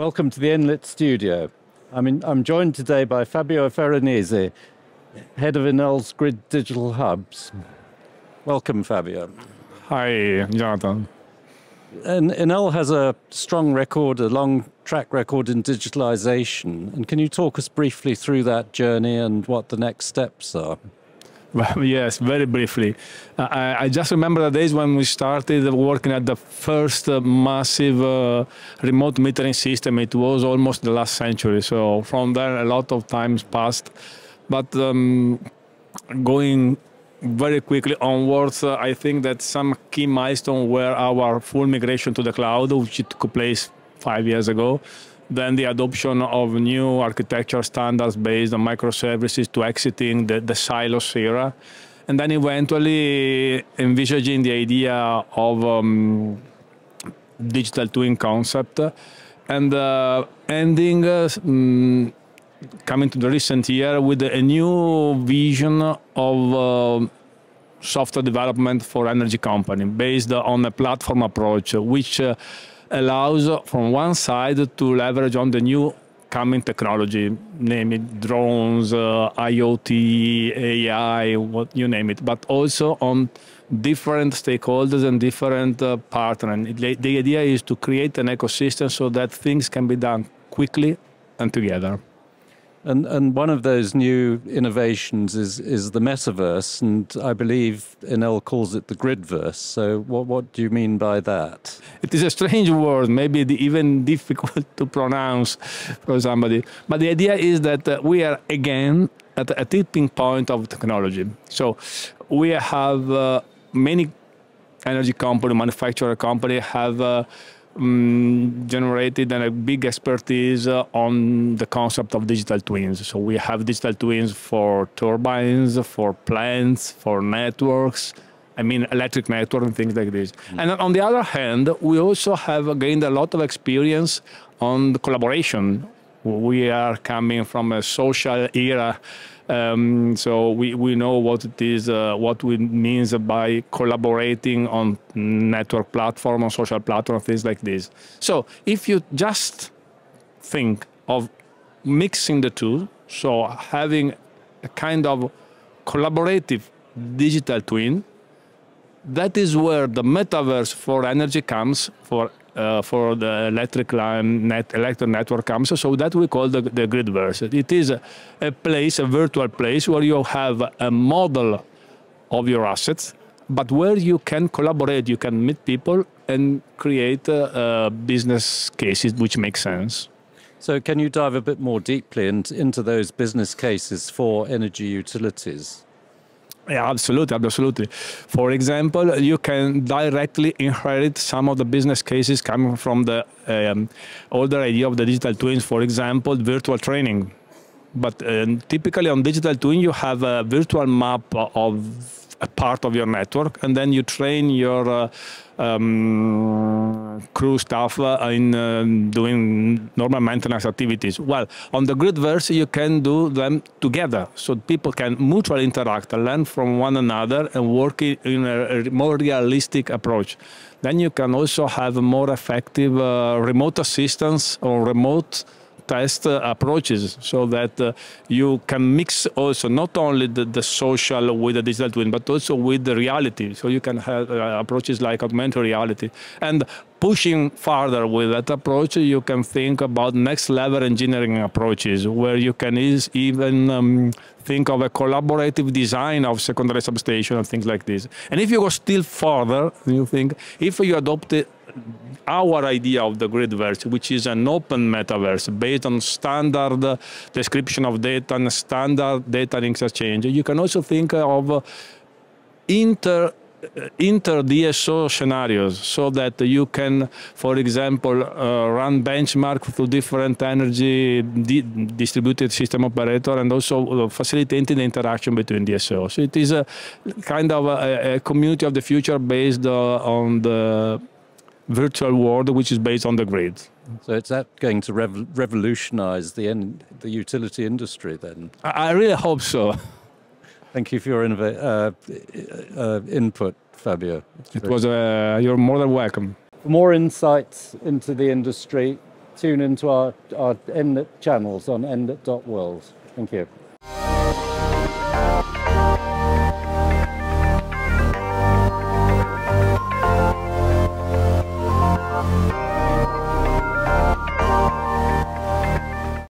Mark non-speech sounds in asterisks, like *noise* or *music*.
Welcome to the Enlit studio. I'm, in, I'm joined today by Fabio Veronese, head of Enel's Grid Digital Hubs. Welcome, Fabio. Hi, Jonathan. And Enel has a strong record, a long track record in digitalization. And can you talk us briefly through that journey and what the next steps are? *laughs* Yes, very briefly. Uh, I, I, just remember the days when we started working at the first uh, massive uh, remote metering system. It was almost the last century. So from there, a lot of times passed. But um, going very quickly onwards, uh, I think that some key milestones were our full migration to the cloud, which took place five years ago. Then the adoption of new architecture standards based on microservices to exiting the, the silos era. And then eventually envisaging the idea of um, digital twin concept and uh, ending uh, um, coming to the recent year with a new vision of uh, software development for energy company based on a platform approach, which uh, allows from one side to leverage on the new coming technology, name it drones, uh, IoT, AI, what you name it, but also on different stakeholders and different uh, partners. The, the idea is to create an ecosystem so that things can be done quickly and together. And and one of those new innovations is is the metaverse, and I believe Enel calls it the gridverse. So what what do you mean by that? It is a strange word, maybe even *laughs* difficult to pronounce for somebody. But the idea is that uh, we are again at a tipping point of technology. So we have uh, many energy company, manufacturer company have. Uh, um, generated and a big expertise uh, on the concept of digital twins. So we have digital twins for turbines, for plants, for networks. I mean, electric network and things like this. Mm. And on the other hand, we also have gained a lot of experience on the collaboration. We are coming from a social era um, so we, we know what it is, uh, what it means by collaborating on network platform, on social platform, things like this. So if you just think of mixing the two, so having a kind of collaborative digital twin, that is where the metaverse for energy comes for uh, for the electric line net electric network comes. So that we call the, the gridverse. It is a, a place, a virtual place where you have a model of your assets, but where you can collaborate, you can meet people and create uh, uh, business cases which make sense. So, can you dive a bit more deeply into, into those business cases for energy utilities? Yeah, absolutely, absolutely. For example, you can directly inherit some of the business cases coming from the um, older idea of the digital twins. For example, virtual training. But uh, typically on digital twin, you have a virtual map of a part of your network, and then you train your uh, um, crew staff uh, in uh, doing normal maintenance activities. Well, on the gridverse, you can do them together, so people can mutually interact, learn from one another, and work in a more realistic approach. Then you can also have more effective uh, remote assistance or remote test uh, approaches so that uh, you can mix also not only the, the, social with the digital twin, but also with the reality. So you can have uh, approaches like augmented reality. And pushing further with that approach, you can think about next level engineering approaches where you can even um, think of a collaborative design of secondary substation and things like this. And if you go still further, you think if you adopt our idea of the gridverse, which is an open metaverse based on standard description of data and standard data exchange, you can also think of inter inter DSO scenarios so that you can, for example, uh, run benchmark through different energy di distributed system operator and also facilitating the interaction between DSOs. So it is a kind of a, a community of the future based uh, on the virtual world which is based on the grid. So it's that going to rev revolutionize the, the utility industry then? I, I, really hope so. *laughs* Thank you for your uh, uh, input, Fabio. It was, uh, you're more than welcome. For more insights into the industry, tune into our, our Enlit channels on enlit.world. Thank you.